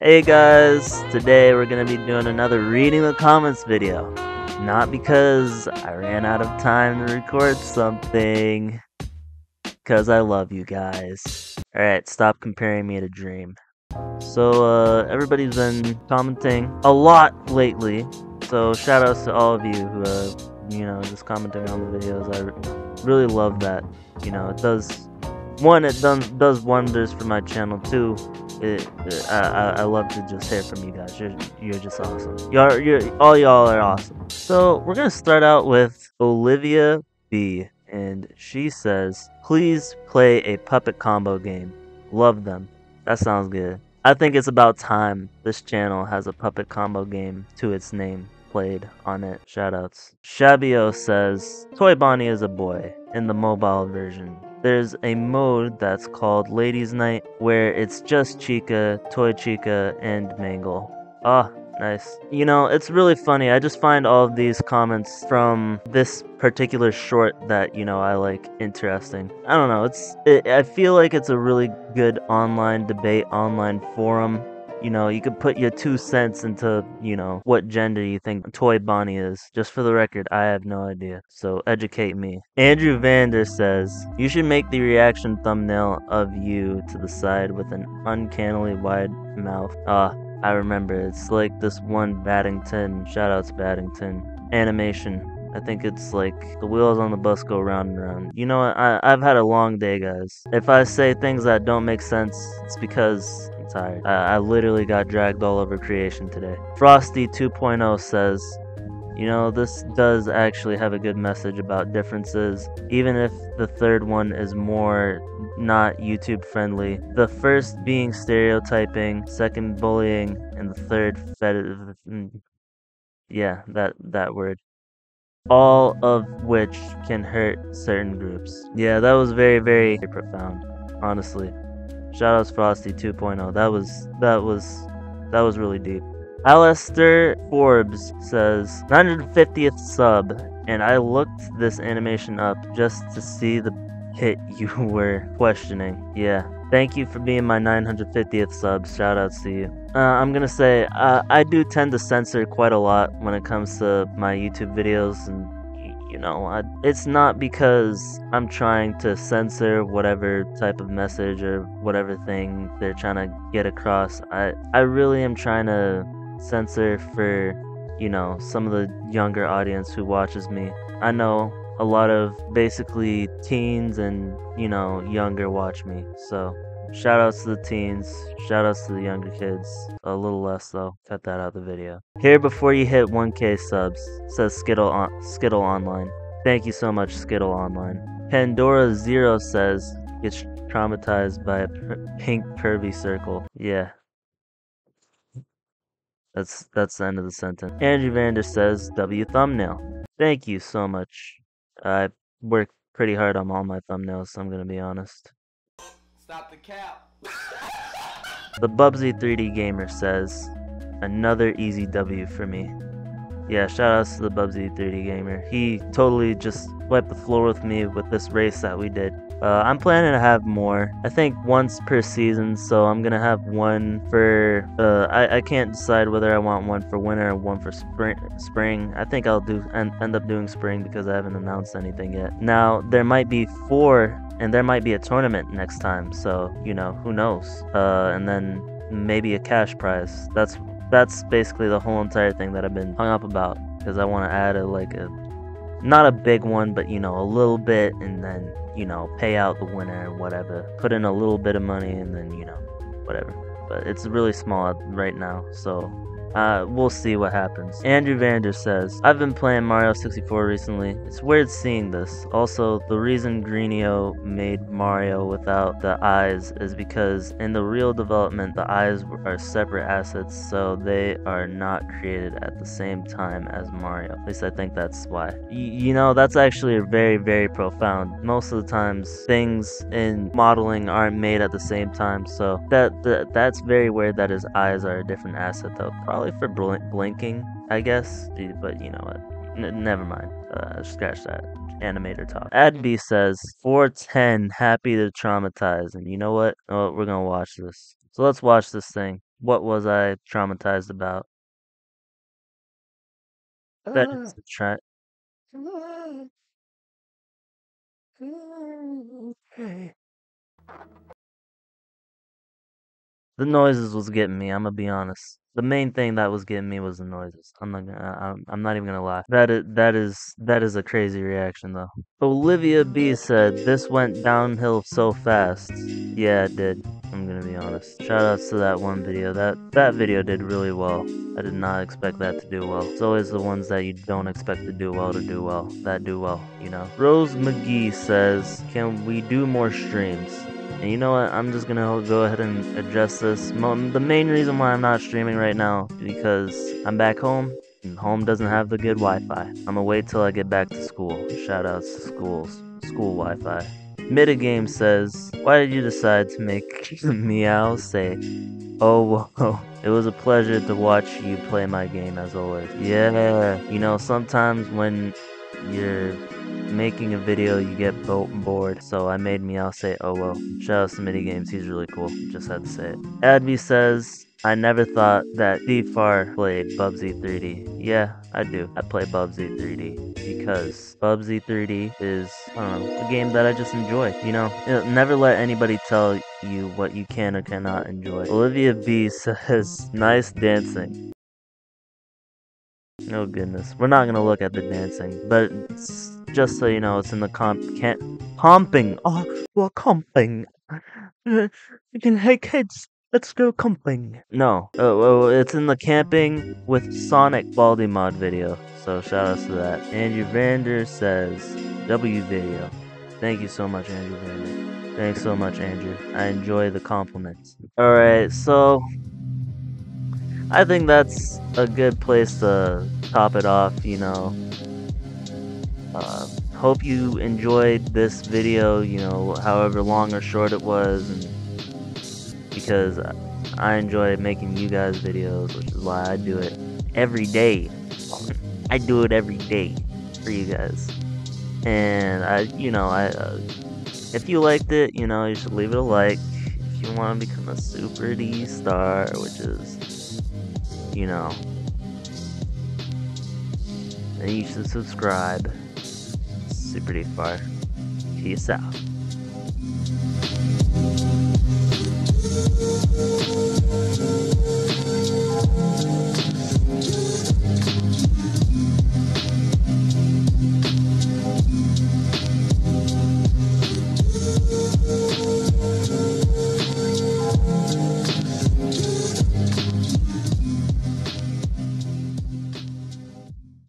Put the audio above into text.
Hey guys, today we're gonna be doing another reading the comments video. Not because I ran out of time to record something, because I love you guys. Alright, stop comparing me to Dream. So, uh, everybody's been commenting a lot lately, so shout outs to all of you who, uh, you know, just commenting on the videos. I really love that. You know, it does, one, it does, does wonders for my channel, too it, it, I, I love to just hear from you guys. You're you're just awesome. Y'all, you're all y'all are awesome. So we're gonna start out with Olivia B, and she says, "Please play a puppet combo game. Love them. That sounds good. I think it's about time this channel has a puppet combo game to its name." Played on it. Shoutouts. Shabio says, Toy Bonnie is a boy in the mobile version there's a mode that's called Ladies Night where it's just Chica, Toy Chica, and Mangle. Ah, nice. You know, it's really funny. I just find all of these comments from this particular short that, you know, I like interesting. I don't know. It's it, I feel like it's a really good online debate, online forum you know, you could put your two cents into, you know, what gender you think Toy Bonnie is. Just for the record, I have no idea. So educate me. Andrew Vander says, You should make the reaction thumbnail of you to the side with an uncannily wide mouth. Ah, I remember. It's like this one Baddington, shoutouts Baddington, animation I think it's like the wheels on the bus go round and round. You know what? I, I've had a long day, guys. If I say things that don't make sense, it's because tired. I, I literally got dragged all over creation today. Frosty 2.0 says, you know, this does actually have a good message about differences, even if the third one is more not YouTube friendly. The first being stereotyping, second bullying, and the third. Mm, yeah, that that word all of which can hurt certain groups. Yeah, that was very, very profound, honestly. Shoutouts Frosty 2.0. That was that was that was really deep. Alistair Forbes says 950th sub, and I looked this animation up just to see the hit you were questioning. Yeah, Thank you for being my 950th sub. Shoutouts to you. Uh, I'm gonna say uh, I do tend to censor quite a lot when it comes to my YouTube videos, and you know, I, it's not because I'm trying to censor whatever type of message or whatever thing they're trying to get across. I I really am trying to censor for you know some of the younger audience who watches me. I know a lot of basically teens and you know younger watch me so shout outs to the teens. Shout outs to the younger kids. A little less though. Cut that out of the video. Here before you hit 1k subs says skittle on skittle online. Thank you so much skittle online. Pandora zero says gets traumatized by a pink pervy circle. Yeah. That's that's the end of the sentence. Andrew vander says w thumbnail. Thank you so much. I work pretty hard on all my thumbnails, I'm gonna be honest. Stop the cap. the Bubsy 3D Gamer says, another easy W for me. Yeah, shout outs to the Bubsy 3D Gamer. He totally just wiped the floor with me with this race that we did. Uh, I'm planning to have more. I think once per season, so I'm gonna have one for. Uh, I I can't decide whether I want one for winter or one for spring. Spring. I think I'll do end, end up doing spring because I haven't announced anything yet. Now there might be four, and there might be a tournament next time. So you know who knows. Uh, and then maybe a cash prize. That's that's basically the whole entire thing that I've been hung up about because I want to add a like a not a big one, but you know a little bit, and then you know, pay out the winner or whatever. Put in a little bit of money and then, you know, whatever. But it's really small right now, so uh, we'll see what happens. Andrew Vander says, I've been playing Mario 64 recently. It's weird seeing this. Also, the reason Greenio made Mario without the eyes is because in the real development, the eyes are separate assets, so they are not created at the same time as Mario. At least I think that's why. Y you know, that's actually very, very profound. Most of the times, things in modeling aren't made at the same time, so that, that that's very weird that his eyes are a different asset though. Probably probably for bl blinking, I guess. But you know what? N never mind. Uh, scratch that. Animator talk. Adby says 410 happy to traumatize, and you know what? Oh, we're gonna watch this. So let's watch this thing. what was I traumatized about? That is the tra- The noises was getting me. I'm gonna be honest. The main thing that was getting me was the noises. I'm not gonna. I'm, I'm not even gonna lie. That is that is that is a crazy reaction though. Olivia B said this went downhill so fast. Yeah, it did. I'm gonna be honest. Shoutouts to that one video. That that video did really well. I did not expect that to do well. It's always the ones that you don't expect to do well to do well. That do well, you know. Rose McGee says, "Can we do more streams?" And you know what? I'm just gonna go ahead and address this. The main reason why I'm not streaming right now because I'm back home and home doesn't have the good Wi-Fi. I'm gonna wait till I get back to school. Shoutouts to schools, school Wi-Fi. Mitagame says, why did you decide to make Meow say, oh whoa, it was a pleasure to watch you play my game as always. Yeah, you know, sometimes when you're making a video, you get boat bored. So I made Meow say, oh well. Shout out to Mini Games, he's really cool. Just had to say it. Adby says, I never thought that Dfar played Bubsy 3D. Yeah, I do. I play Bubsy 3D because Bubsy 3D is, I don't know, a game that I just enjoy. You know, never let anybody tell you what you can or cannot enjoy. Olivia B says, nice dancing. Oh goodness, we're not gonna look at the dancing, but just so you know, it's in the comp can't comping. Ah, oh, we're comping. You can hey kids, let's go comping. No, oh, oh, it's in the camping with Sonic Baldi mod video. So shout outs to that. Andrew Vander says W video. Thank you so much, Andrew Vander. Thanks so much, Andrew. I enjoy the compliments. Alright, so I think that's a good place to top it off, you know. Uh, hope you enjoyed this video, you know, however long or short it was, and because I enjoy making you guys videos, which is why I do it every day. I do it every day for you guys. And I, you know, I, uh, if you liked it, you know, you should leave it a like. If you want to become a super D star, which is you know. And you should subscribe. Super duper. Peace out.